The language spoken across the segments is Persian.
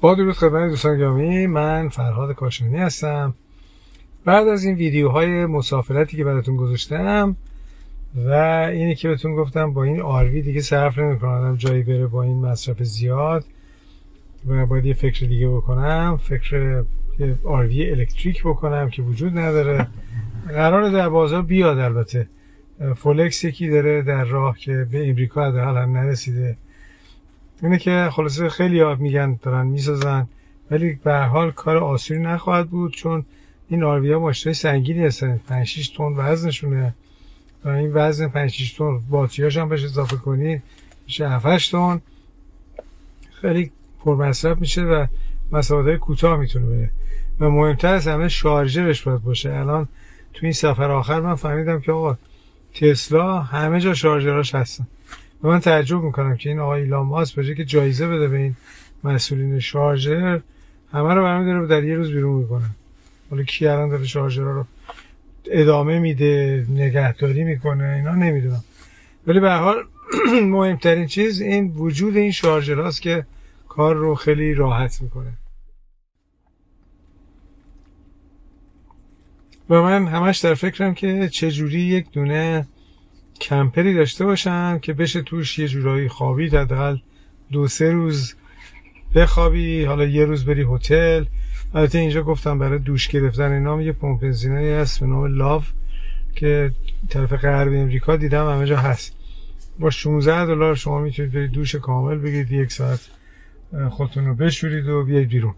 با درود خدمت دوستان گرامی من فرهاد کاشانی هستم. بعد از این ویدیوهای مسافرتی که براتون گذاشتم و اینی که بهتون گفتم با این آروی دیگه صرف نمی‌کنم. جایی بره با این مصرف زیاد و باید یه فکر دیگه بکنم فکر آروی الکتریک بکنم که وجود نداره. قرار در بازار بیاد البته. فولکس یکی داره در راه که به امریکا حداقل هم نرسیده. اینه که خلاصه خیلی ها میگن دارن می‌سازن. ولی به حال کار آسونی نخواهد بود چون این آروی ها ماشین سنگینی هستن. 5 6 تن وزنشونه. و این وزن 5 6 تن باتریاش هم بهش اضافه کنی میشه 7 تن. خیلی پرمصرف میشه و مسافت کوتاه می‌تونه بره. و مهمتر از همه شارژرش باید باشه. الان تو این سفر آخر من فهمیدم که آقا تسلا همه جا شارژراش هستن. و من تعجب می‌کنم که این آقای ایلان ماسک که جایزه بده به این مسئولین شارژر همه رو برمی در یه روز بیرون می‌کنه. حالا کی الان داره شارژر رو ادامه میده نگهداری می‌کنه اینا نمی‌دونم. ولی به حال مهمترین چیز این وجود این شارژر که کار رو خیلی راحت می‌کنه. و من همش در فکرم که چجوری یک دونه کمپری داشته باشم که بشه توش یه جورایی خوابید حداقل دو سه روز بخوابی حالا یه روز بری هتل. البته اینجا گفتم برای دوش گرفتن اینا یه پمپ بنزینایی هست به نام لاو که طرف غرب امریکا دیدم همه جا هست. با 16 دلار شما می‌تونید برید دوش کامل بگیرید یک ساعت خودتون رو بشورید و بیاید بیرون.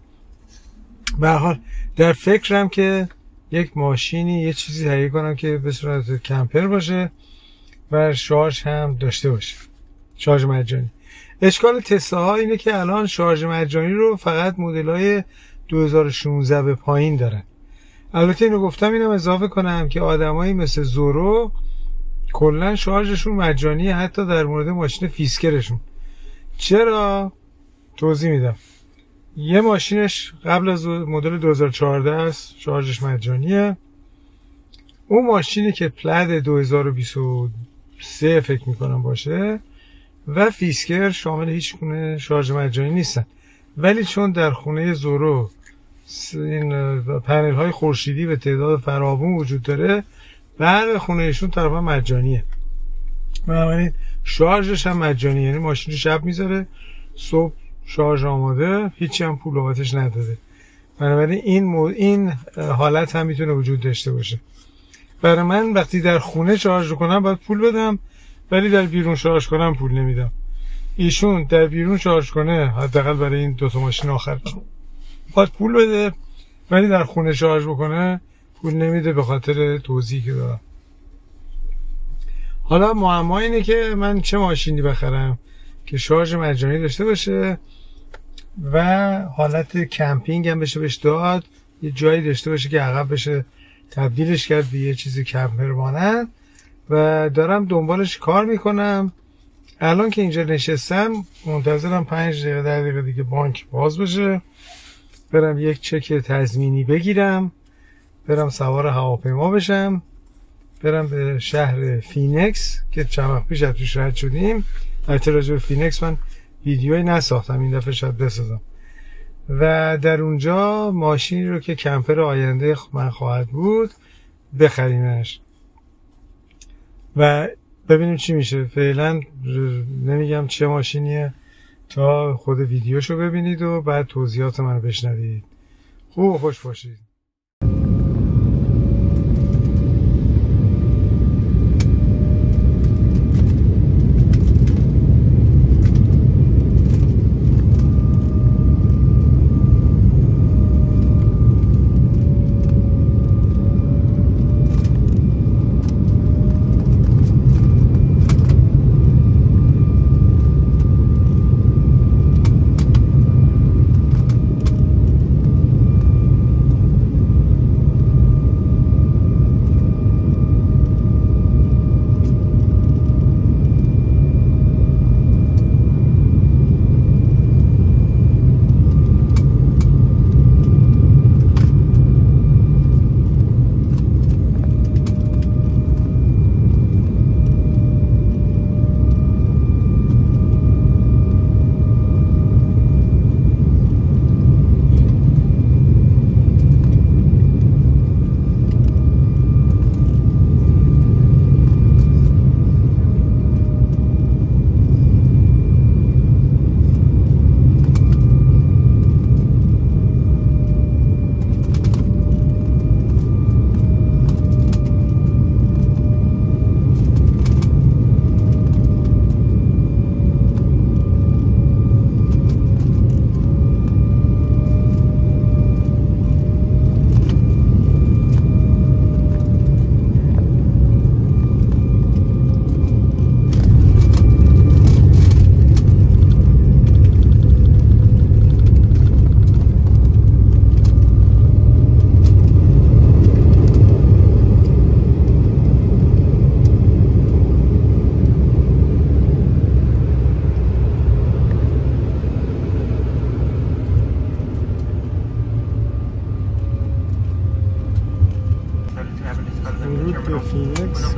به حال در فکرم که یک ماشینی یه چیزی تهیه کنم که به صورت camper باشه. و شارژ هم داشته باشه. شارژ مجانی اشکال تسلا ها اینه که الان شارژ مجانی رو فقط مدل های 2016 به پایین دارن. البته اینو گفتم اینم اضافه کنم که آدمایی مثل زورو کلا شارژشون مجانی حتی در مورد ماشین فیسکرشون. چرا؟ توضیح میدم. یه ماشینش قبل از مدل 2014 است شارژش مجانیه اون ماشینی که مدل 2023 فکر می‌کنم باشه. و فیسکر شامل هیچ گونه شارژ مجانی نیستن. ولی چون در خونه زورو این پنل های خورشیدی به تعداد فراوون وجود داره برق خونهشون طرفا مجانیه. بنابراین شارژش هم مجانیه یعنی ماشین شب می‌ذاره صبح شارژ آماده هیچی هم پول نداده. بنابراین این, مو... این حالت هم می‌تونه وجود داشته باشه. برای من وقتی در خونه شارژ کنم باید پول بدم ولی در بیرون شارژ کنم پول نمیدم. ایشون در بیرون شارژ کنه حداقل برای این دو تا ماشین آخر باید پول بده ولی در خونه شارژ بکنه پول نمیده به خاطر توضیحی که دارم. حالا معما اینه که من چه ماشینی بخرم که شارژ مجانی داشته باشه و حالت کمپینگ هم بشه بهش داد یه جایی داشته باشه که عقب بشه. تبدیلش کرد به یه چیزی کمپر مانند و دارم دنبالش کار می‌کنم. الان که اینجا نشستم منتظرم پنج دقیقه در دقیقه دیگه بانک باز بشه. برم یک چک تضمینی بگیرم. برم سوار هواپیما بشم. برم به شهر فینکس که چند وقت پیش از توش رد شدیم. البته فینکس من ویدیوی نساختم. این دفعه شاید بسازم. و در اونجا ماشینی رو که camper آینده من خواهد بود بخریمش. و ببینیم چی میشه. فعلا نمیگم چه ماشینیه. تا خود ویدیوشو ببینید و بعد توضیحات من رو بشنوید. خوب خوش باشید.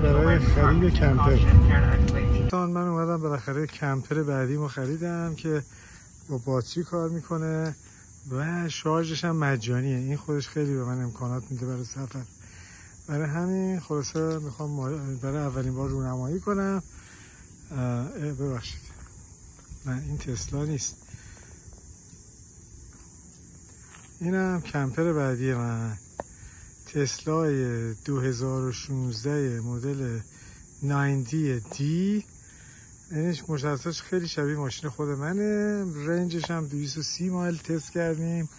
تعریب کمپر. من اومدم بالاخره کمپر بعدی خریدم که با باتری کار می‌کنه و شارژش هم مجانیه. این خودش خیلی به من امکانات میده برای سفر. برای همین خلاصه می‌خوام برای اولین بار رونمایی کنم. ببخشید. نه این تسلا نیست. اینم کمپر بعدی من. تسلای 2016 مدل 90 دی. اینش مشخصش خیلی شبیه ماشین خود منه. رنجش هم 230 مایل تست کردیم.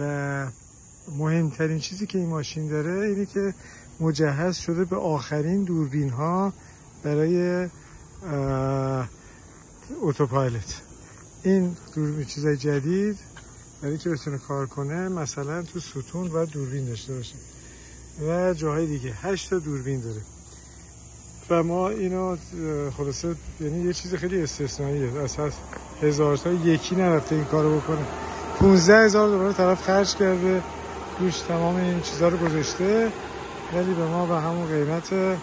و مهمترین چیزی که این ماشین داره اینه که مجهز شده به آخرین دوربین ها برای اتوپایلت. این دوربین چیزای جدید. برای که بتونه کار کنه؟ مثلا تو ستون و دوربین داشته باشه. و جاهای دیگه. هشت تا دوربین داره. و ما اینو خلاصه یعنی یه چیز خیلی استثنائیه. اساس هزار تا یکی نرفته این کارو بکنه. 15 هزار دلار طرف خرج کرده. روش تمام این چیزها رو گذاشته. ولی به ما به همون قیمت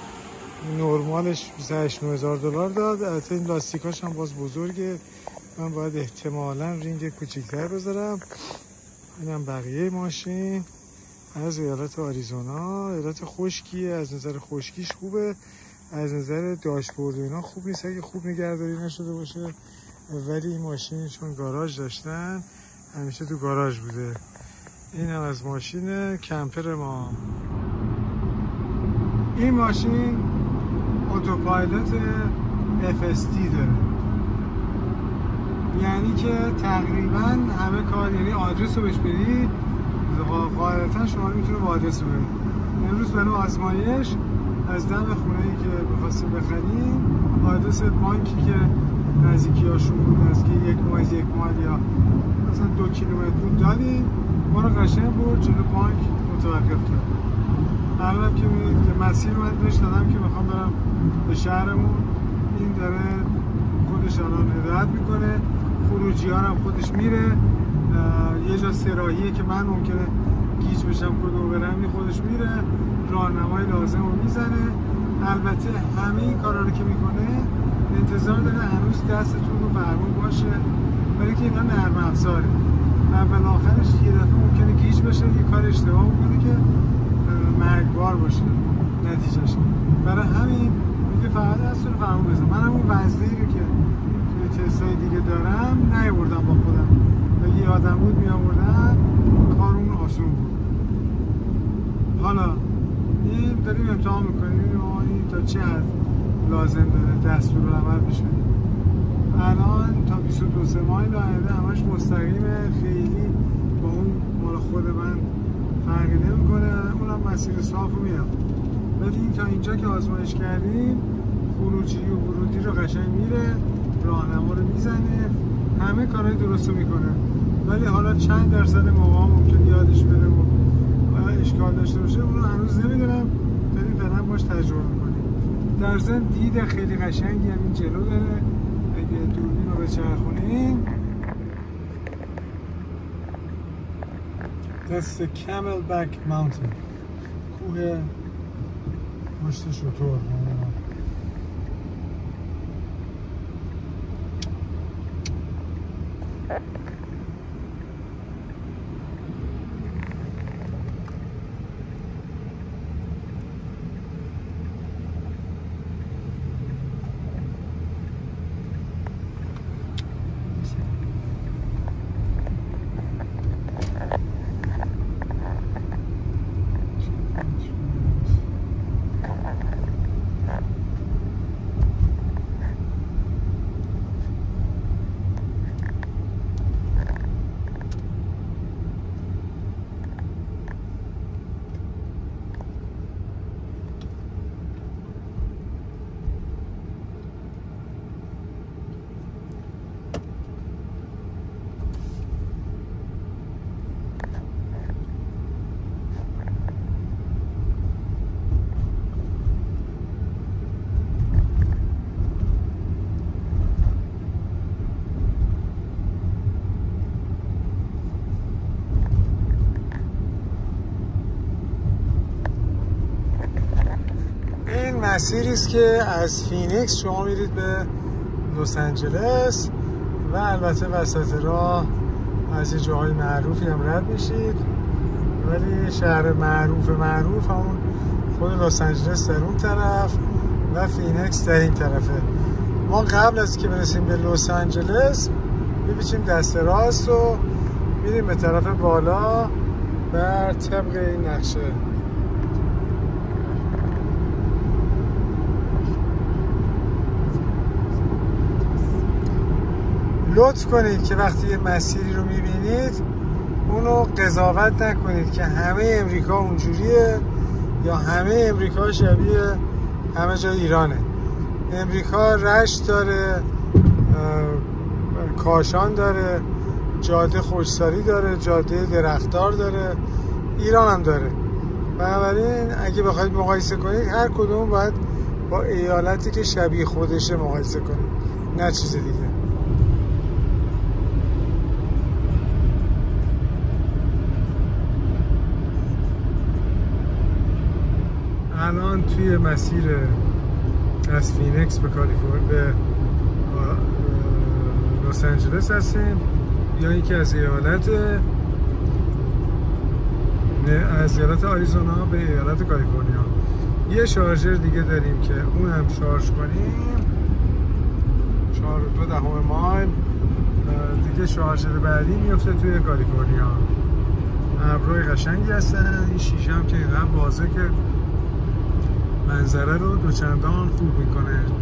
نرمالش 28 هزار دلار داد. البته این لاستیکاش هم باز بزرگه. من باید احتمالا رینگ کوچیکتر بذارم. اینم بقیه ماشین. از ایالت آریزونا. ایالت خشکیه از نظر خشکیش خوبه. از نظر داشبورد اینا خوب نیست. اگه خوب نگهداری نشده باشه. ولی این ماشین چون گاراژ داشتن همیشه تو گاراژ بوده. این از ماشین کمپر ما. این ماشین اتوپایلوت FSD داره. یعنی که تقریبا همه کار یعنی آدرس رو بهش بدید قاعدتا شما می‌تونه با آدرس رو برید امروز برای آزمایش از دم خونه ای که بخواستیم بخریم آدرس بانکی که نزدیکی هاشون بود از که یک ماه یک ماه یا مثلا دو کیلومتر بود دادیم ما رو قشنگ برد جلو بانک متوقف کرد. الان که که مسیر من بهش دادم که می‌خوام برم به شهرمون. این داره خودش الان هدایت می‌کنه. خروجی ها هم خودش میره یه جا سراحیه که من ممکنه گیج بشم کدوم برم خودش میره راهنمای لازم رو می‌زنه. البته همه این کارا رو که می‌کنه انتظار داره هنوز دستتون رو فرمون باشه برای که اینا نرم افزاره. اول آخرش یه دفعه ممکنه گیج بشه یه کار اشتباه می‌کنه که مرگبار باشه نتیجهش. برای همین میگه فقط دست رو فرمون بزن. من همون وزنی رو که توی تستای دیگه دارم نیاوردم با خودم. یه آدم بود میآوردم کارون آسون بود. حالا این داریم امتحان می‌کنیم این تا چه حد لازم داره؟ دستور عمل بشه الان تا 22 سه مایل آینده همش مستقیمه. خیلی با اون مال خود من فرقی نمی‌کنه. اونم مسیر صاف رو میرم. ولی این تا اینجا که آزمایش کردیم خروجی و ورودی رو قشنگ میره. راهنما رو می‌زنه همه کارهای درست رو می‌کنه. ولی حالا چند درصد موقع ممکن یادش بره و اشکال داشته باشه اونو هنوز نمی‌دونم. داریم فعلا باش تجربه می‌کنیم. در ضمن دید خیلی قشنگی هم این جلو داره. اگه دوربین رو بچرخونیم دست کامل بک ماونتن کوه پشت شطور. مسیری است که از فینیکس شما میرید به لس آنجلس و البته وسط راه از یه جاهای معروفی هم رد میشید. ولی شهر معروف معروف همون خود لس آنجلس در اون طرف و فینکس در این طرفه ما قبل از که برسیم به لس آنجلس می‌پیچیم دست راست و میریم به طرف بالا بر طبق این نقشه. لطف کنید که وقتی یه مسیری رو می‌بینید اونو قضاوت نکنید که همه امریکا اونجوریه یا همه امریکا شبیه همه جای ایرانه. امریکا رشت داره کاشان داره جاده خوشساری داره جاده درختار داره ایران هم داره. بنابراین اگه بخواید مقایسه کنید هر کدوم باید با ایالتی که شبیه خودشه مقایسه کنید نه چیز دیگه. الان توی مسیر از فینیکس به کالیفرنیا به لس آنجلس هستیم. یا یکی از ایالت از ایالت آریزونا به ایالت کالیفرنیا. یه شارژر دیگه داریم که اون هم شارژ کنیم. چهار دو دهم مایل. دیگه شارژر بعدی میفته توی کالیفرنیا. ابروی قشنگی هستن. این شیشه هم که اینقدر بازه که منظره رو دوچندان خوب می‌کنه.